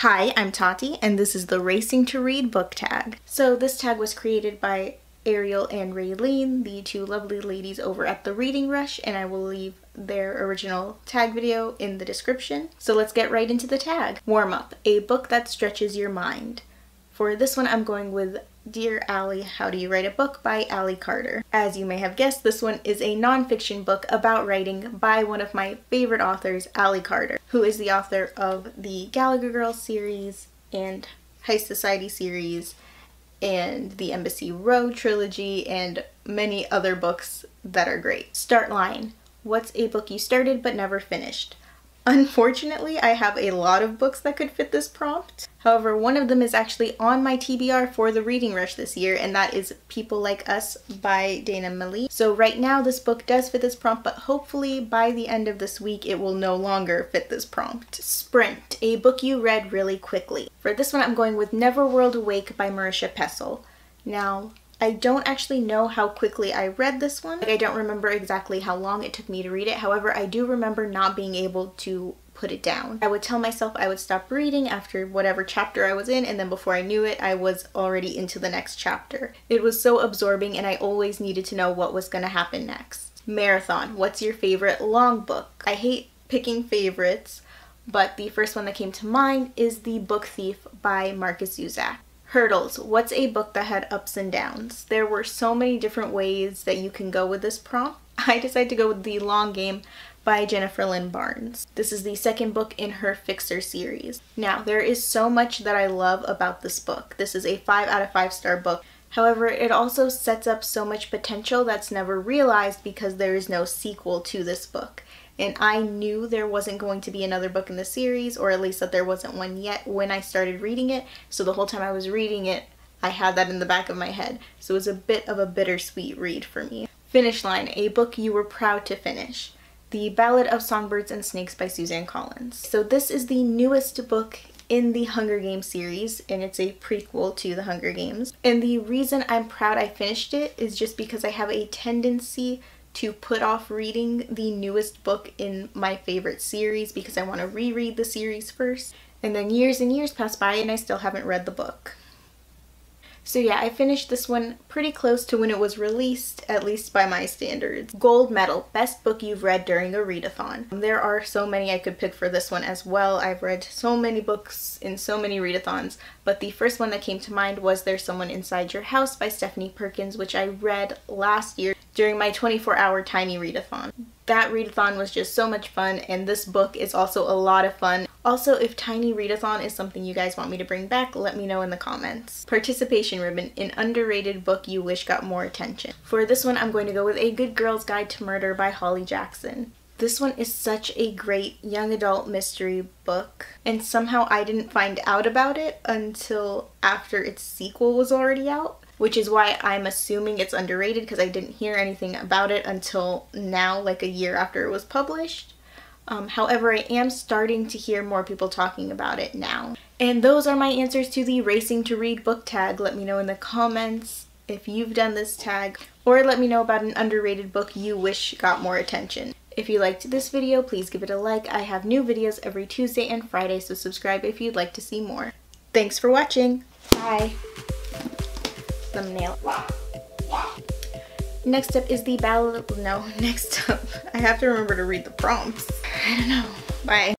Hi, I'm Tati, and this is the Racing to Read book tag. So this tag was created by Ariel and Raeleen, the two lovely ladies over at The Reading Rush, and I will leave their original tag video in the description. So let's get right into the tag. Warm up, a book that stretches your mind. For this one, I'm going with Dear Ally, How Do You Write a Book by Ally Carter. As you may have guessed, this one is a nonfiction book about writing by one of my favorite authors, Ally Carter, who is the author of the Gallagher Girls series and High Society series and the Embassy Row trilogy and many other books that are great. Start line. What's a book you started but never finished? Unfortunately, I have a lot of books that could fit this prompt. However, one of them is actually on my TBR for the Reading Rush this year, and that is People Like Us by Dana Mele. So right now, this book does fit this prompt, but hopefully by the end of this week, it will no longer fit this prompt. Sprint, a book you read really quickly. For this one, I'm going with Neverworld Awake by Marisha Pessl. Now, I don't actually know how quickly I read this one. Like, I don't remember exactly how long it took me to read it. However, I do remember not being able to put it down. I would tell myself I would stop reading after whatever chapter I was in and then before I knew it I was already into the next chapter. It was so absorbing and I always needed to know what was going to happen next. Marathon. What's your favorite long book? I hate picking favorites but the first one that came to mind is The Book Thief by Markus Zusak. Hurdles. What's a book that had ups and downs? There were so many different ways that you can go with this prompt. I decided to go with The Long Game by Jennifer Lynn Barnes. This is the second book in her Fixer series. Now, there is so much that I love about this book. This is a 5 out of 5 star book. However, it also sets up so much potential that's never realized because there is no sequel to this book and I knew there wasn't going to be another book in the series, or at least that there wasn't one yet when I started reading it. So the whole time I was reading it, I had that in the back of my head. So it was a bit of a bittersweet read for me. Finish Line, a book you were proud to finish. The Ballad of Songbirds and Snakes by Suzanne Collins. So this is the newest book in the Hunger Games series, and it's a prequel to the Hunger Games. And the reason I'm proud I finished it is just because I have a tendency to put off reading the newest book in my favorite series because I want to reread the series first. And then years and years pass by and I still haven't read the book. So yeah, I finished this one pretty close to when it was released, at least by my standards. Gold medal, best book you've read during a readathon. There are so many I could pick for this one as well. I've read so many books in so many readathons, but the first one that came to mind was There's Someone Inside Your House by Stephanie Perkins, which I read last year during my 24 hour tiny readathon. That readathon was just so much fun and this book is also a lot of fun. Also, if Tiny Readathon is something you guys want me to bring back, let me know in the comments. Participation ribbon, an underrated book you wish got more attention. For this one, I'm going to go with A Good Girl's Guide to Murder by Holly Jackson. This one is such a great young adult mystery book, and somehow I didn't find out about it until after its sequel was already out which is why I'm assuming it's underrated because I didn't hear anything about it until now, like a year after it was published. Um, however, I am starting to hear more people talking about it now. And those are my answers to the Racing to Read book tag. Let me know in the comments if you've done this tag, or let me know about an underrated book you wish got more attention. If you liked this video, please give it a like. I have new videos every Tuesday and Friday, so subscribe if you'd like to see more. Thanks for watching. Bye thumbnail. Next up is the ballad. No, next up. I have to remember to read the prompts. I don't know. Bye.